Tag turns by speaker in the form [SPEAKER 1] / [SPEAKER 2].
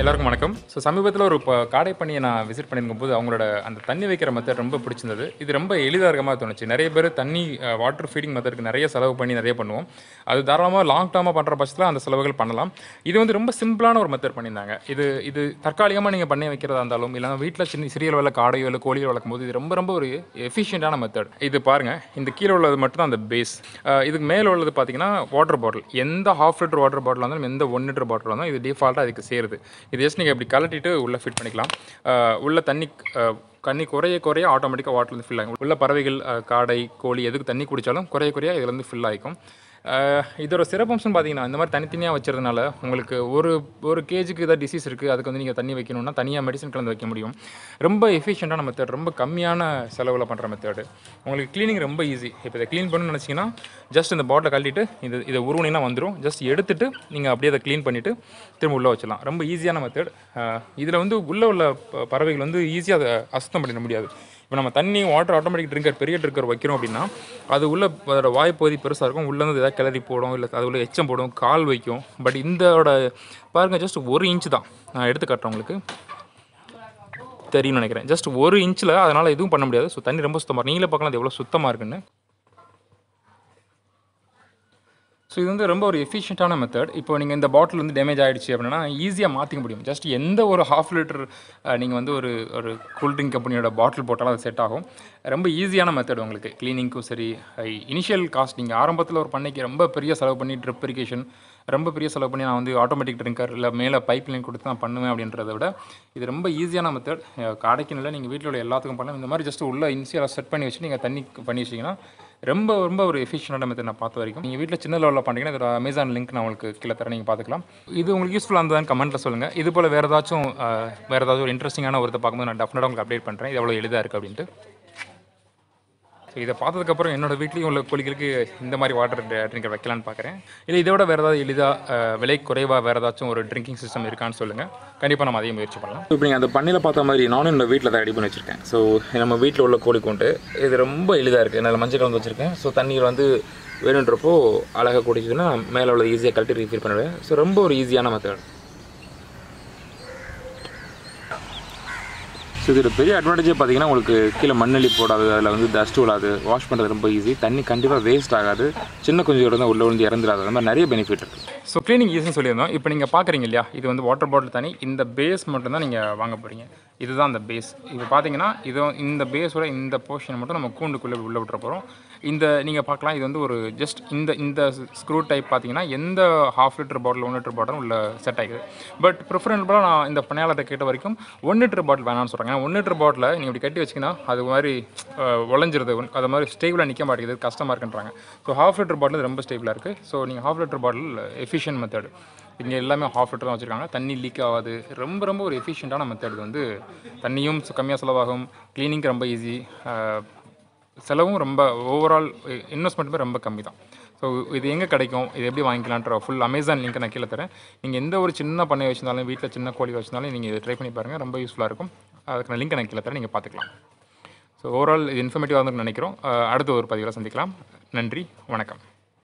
[SPEAKER 1] எல்லாருக்கும் வணக்கம். ஸோ சமீபத்தில் ஒரு இப்போ காடை பண்ணியை நான் விசிட் பண்ணியிருக்கும் போது அவங்களோட அந்த தண்ணி வைக்கிற மெத்தட் ரொம்ப பிடிச்சிருந்தது. இது ரொம்ப எளிதாக இருக்க மாதிரி தோணுச்சு. நிறைய பேர் தண்ணி வாட்டர் ஃபீடிங் மெத்தடுக்கு நிறைய செலவு பண்ணி நிறைய பண்ணுவோம். அது தாராளமாக லாங் டேர்மாக பண்ணுற பட்சத்தில் அந்த செலவுகள் பண்ணலாம். இது வந்து ரொம்ப சிம்பிளான ஒரு மெத்தட் பண்ணியிருந்தாங்க. இது இது தற்காலிகமாக நீங்கள் பண்ணி வைக்கிறதா இருந்தாலும் இல்லைனா வீட்டில் சின்ன சிறிய அளவில் காடையோ இல்லை கோழியோ வளர்க்கும் போது இது ரொம்ப ரொம்ப ஒரு எஃபிஷியண்டான மெத்தட் இது பாருங்கள் இந்த கீழே உள்ளது மட்டும் தான் அந்த பேஸ் இதுக்கு மேலே உள்ளது பார்த்தீங்கன்னா வாட்டர் பாட்டில் எந்த ஹாஃப் லிட்டர் வாட்டர் பாட்டிலாக இருந்தாலும் எந்த ஒன் லிட்டர் பாட்டில் இருந்தாலும் இது டிஃபால்ட்டாக அதுக்கு சேருது. இது ஜஸ்ட் நீங்கள் இப்படி கலட்டிட்டு உள்ளே ஃபிட் பண்ணிக்கலாம். உள்ளே உள்ள தண்ணி தண்ணி குறைய குறைய ஆட்டோமேட்டிக்காக வாட்டர்லேருந்து ஃபில் ஆகும். உள்ள பறவைகள் காடை கோழி எதுக்கு தண்ணி குடித்தாலும் குறைய குறைய இதுலேருந்து ஃபில் ஆகிக்கும். இதோட சிறப்பம்சம் பார்த்தீங்கன்னா இந்த மாதிரி தனித்தனியாக வச்சுறதுனால உங்களுக்கு ஒரு ஒரு கேஜுக்கு ஏதாவது டிசீஸ் இருக்குது அதுக்கு வந்து நீங்கள் தண்ணி வைக்கணும்னா தனியாக மெடிசன் கலந்து வைக்க முடியும். ரொம்ப எஃபிஷியண்டான மெத்தட் ரொம்ப கம்மியான செலவில் பண்ணுற மெத்தடு உங்களுக்கு க்ளீனிங் ரொம்ப ஈஸி இப்போ இதை க்ளீன் பண்ணணும்னு நினச்சிங்கன்னா ஜஸ்ட் இந்த பாட்டில் கழட்டிட்டு இது இதை உருவனினா வந்துடும் ஜஸ்ட் எடுத்துட்டு நீங்கள் அப்படியே அதை க்ளீன் பண்ணிவிட்டு திரும்ப உள்ளே வச்சிடலாம். ரொம்ப ஈஸியான மெத்தட் இதில் வந்து உள்ளே உள்ள ப- பறவைகள் வந்து ஈஸியாக அதை அசுத்தம் பண்ணிட முடியாது. இப்போ நம்ம தண்ணி வாட்டர் ஆட்டோமேட்டிக் ட்ரிங்கர் பெரிய ட்ரிங்கர் வைக்கிறோம் அப்படின்னா அது உள்ள அதோட வாய்ப்பகுதி பெருசாக இருக்கும். உள்ளேருந்து ஏதாவது கிளறி போடும் இல்லை அது உள்ள எச்சம் போடும் கால் வைக்கும். பட் இந்தோட பாருங்கள் ஜஸ்ட் ஒரு இன்ச் தான். நான் எடுத்து காட்டுறேன் உங்களுக்கு. தெரியும்னு நினைக்கிறேன். ஜஸ்ட் ஒரு இன்ச்சில் அதனால் எதுவும் பண்ண முடியாது. ஸோ தண்ணி ரொம்ப சுத்தமாக நீங்களே பார்க்கலாம் அது எவ்வளோ சுத்தமாக இருக்குன்னு. ஸோ இது வந்து ரொம்ப ஒரு எஃபிஷியண்ட்டான மெத்தட் இப்போ நீங்கள் இந்த பாட்டில் வந்து டேமேஜ் ஆகிடுச்சு அப்படின்னா ஈஸியாக மாற்றிக்க முடியும். ஜஸ்ட் எந்த ஒரு ஹாஃப் லிட்டர் நீங்கள் வந்து ஒரு ஒரு கூல் ட்ரிங்க் கம்பெனியோட பாட்டில் போட்டாலும் அது செட் ஆகும். ரொம்ப ஈஸியான மெத்தட் உங்களுக்கு. க்ளீனிங்க்கும் சரி இனிஷியல் காஸ்ட் நீங்கள் ஆரம்பத்தில் ஒரு பண்ணைக்கு ரொம்ப பெரிய செலவு பண்ணி ட்ரிப் இரிகேஷன் ரொம்ப பெரிய செலவு பண்ணி நான் வந்து ஆட்டோமேட்டிக் ட்ரிங்கர் இல்லை மேலே பைப் லைன் கொடுத்து நான் பண்ணுவேன் அப்படின்றத விட இது ரொம்ப ஈஸியான மெத்தட் கடைக்கு இல்லை நீங்கள் வீட்டில் உள்ள எல்லாத்துக்கும் பண்ணலாம். இந்த மாதிரி ஜஸ்ட் உள்ள இன்சியலாக செட் பண்ணி வச்சு நீங்கள் தண்ணி பண்ணி வச்சிங்கன்னா ரொம்ப ரொம்ப ஒரு எஃபிஷியண்டான மெத்தட் நான் பார்த்த வரைக்கும். நீங்கள் வீட்டில் சின்ன லெவலில் பண்ணுறீங்கன்னா இதோட அமேசான் லிங்க் நான் உங்களுக்கு கீழே தரேன் நீங்கள் பார்த்துக்கலாம். இது உங்களுக்கு யூஸ்ஃபுல்லாக இருந்ததுன்னு கமெண்ட்டில் சொல்லுங்கள் இது போல் வேறு ஏதாச்சும் வேறு ஏதாச்சும் ஒரு இன்ட்ரெஸ்டிங்கான ஒருத்தை பார்க்கும்போது நான் டெஃபினட்டாக உங்களுக்கு அப்டேட் பண்ணுறேன் இது எவ்வளோ எளிதாக இருக்குது அப்படின்ட்டு. ஸோ இதை பார்த்ததுக்கப்புறம் என்னோட வீட்லேயும் உள்ள கோழிகளுக்கு இந்த மாதிரி வாட்டர் ட்ரிங்கர் வைக்கலான்னு பார்க்குறேன் இல்லை இதை விட வேறு ஏதாவது எளிதாக விலை குறைவாக வேறு ஏதாச்சும் ஒரு ட்ரிங்கிங் சிஸ்டம் இருக்கான்னு சொல்லுங்கள் கண்டிப்பாக நம்ம அதையும் முயற்சி பண்ணலாம். இப்போ நீங்கள் அந்த பண்ணியில் பார்த்த மாதிரி நானும் என்னோட வீட்டில் தான் ரெடி பண்ணி வச்சுருக்கேன். ஸோ நம்ம வீட்டில் உள்ள கோழி கொண்டு இது ரொம்ப எளிதாக இருக்குது என்னால் மஞ்சள் கலந்து வச்சுருக்கேன். ஸோ தண்ணீர் வந்து வேணுன்றப்போ அழகாக குடிச்சதுன்னா மேலே உள்ள ஈஸியாக கழட்டி ரீஃபில் பண்ணுவேன் ஸோ ரொம்ப ஒரு ஈஸியான மெத்தட் இதோட பெரிய அட்வான்டேஜே பார்த்தீங்கன்னா உங்களுக்கு கீழே மண்ணெளி போடாது அதில் வந்து டஸ்ட் விழாது வாஷ் பண்ணுறது ரொம்ப ஈஸி தண்ணி கண்டிப்பாக வேஸ்ட் ஆகாது. சின்ன கொஞ்சம் இருந்தால் உள்ளே விழுந்து இறந்துடாது. அந்த மாதிரி நிறைய பெனிஃபிட் இருக்குது ஸோ க்ளீனிங் ஈஸின்னு சொல்லியிருந்தோம். இப்போ நீங்கள் பார்க்குறீங்க இல்லையா இது வந்து வாட்டர் பாட்டில் தண்ணி. இந்த பேஸ் மட்டும்தான் நீங்கள் வாங்க போகிறீங்க இதுதான் அந்த பேஸ் இப்போ பார்த்தீங்கன்னா இது இந்த பேஸோட இந்த போர்ஷன் மட்டும் நம்ம கூண்டுக்குள்ளே உள்ளே விட்டுற போகிறோம் இந்த நீங்கள் பார்க்கலாம் இது வந்து ஒரு ஜஸ்ட் இந்த இந்த ஸ்க்ரூ டைப் பார்த்தீங்கன்னா எந்த half litre bottle one litre பாட்டிலும் உள்ள செட் ஆகிடுது பட் ப்ரிஃபரன்பிளாக நான் இந்த பணியாளத்தை கேட்ட வரைக்கும் ஒன் லிட்டர் பாட்டில் வேணாம்னு சொல்கிறாங்க ஒன் லிட்டர் பாட்டில் நீங்கள் இப்படி கட்டி வச்சிங்கன்னா அது மாதிரி உழஞ்சிருது அது மாதிரி ஸ்டேபிளாக நிற்க மாட்டேங்குது. கஷ்டமாக இருக்குன்றாங்க. ஸோ ஹாஃப் லிட்டர் பாட்டில் ரொம்ப ஸ்டேபிளாக இருக்குது ஸோ நீங்கள் half litre bottle efficient method இங்கே எல்லாமே ஹாஃப் லிட்டர் தான் வச்சுருக்காங்க. தண்ணி லீக் ஆகாது. ரொம்ப ரொம்ப ஒரு எஃபிஷியண்ட்டான மெத்தட் வந்து தண்ணியும் கம்மியாக செலவாகும். க்ளீனிங்க்கு ரொம்ப ஈஸி செலவும் ரொம்ப ஓவரால் இன்வெஸ்ட்மெண்ட்டுமே ரொம்ப கம்மி தான். ஸோ இது எங்கே கிடைக்கும்? இது எப்படி வாங்கிக்கலான்ற ஃபுல் அமேசான் லிங்க் நான் கீழே தரேன். நீங்கள் எந்த ஒரு சின்ன பண்ணை வச்சிருந்தாலும் வீட்டில் சின்ன கோழி வச்சுருந்தாலும் நீங்கள் இதை ட்ரை பண்ணி பாருங்கள் ரொம்ப யூஸ்ஃபுல்லாக இருக்கும். அதுக்கு நான் லிங்க் நான் கீழே தரேன் நீங்கள் பார்த்துக்கலாம். ஸோ ஓவரால் இது இன்ஃபர்மேட்டிவாக இருக்குன்னு நினைக்கிறோம். அடுத்த ஒரு பதிவில் சந்திக்கலாம். நன்றி வணக்கம்.